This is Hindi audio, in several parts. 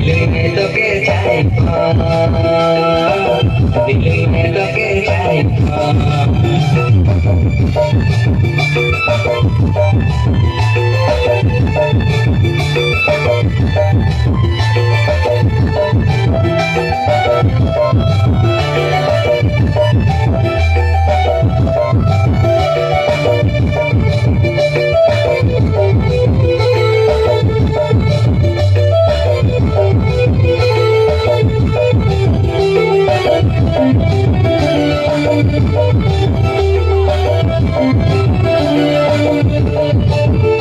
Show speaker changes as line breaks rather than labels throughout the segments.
दिल में तो के चाहे दिल में तो के Thank you.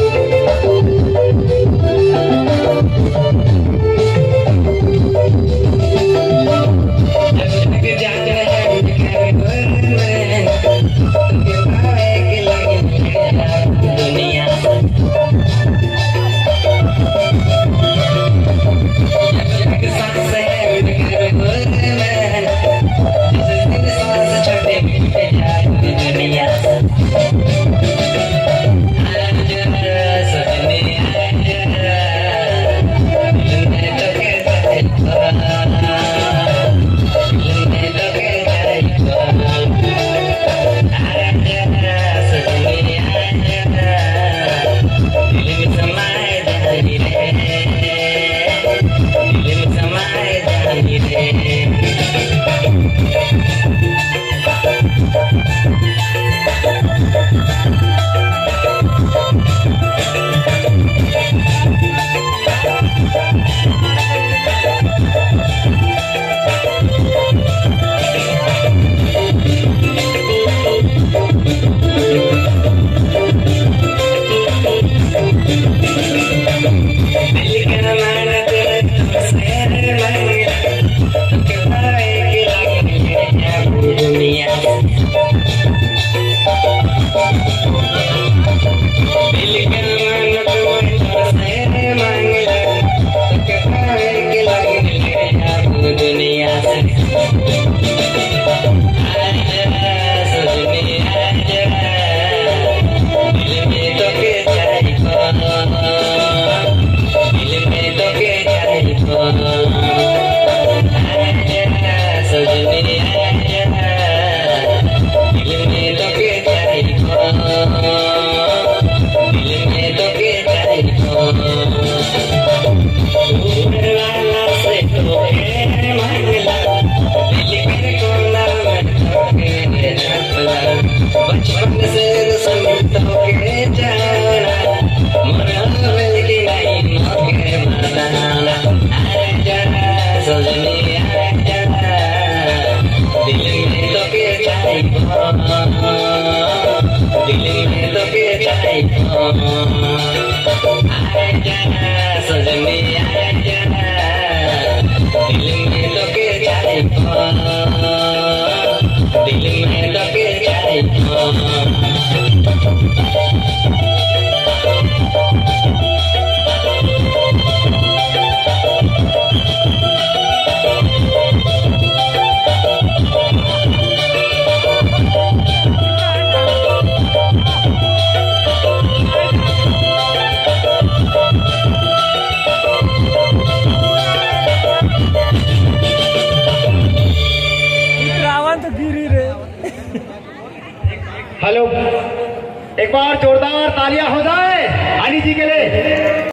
Thank you.
Hello. एक बार जोरदार तालियाँ हो जाए अली जी के लिए।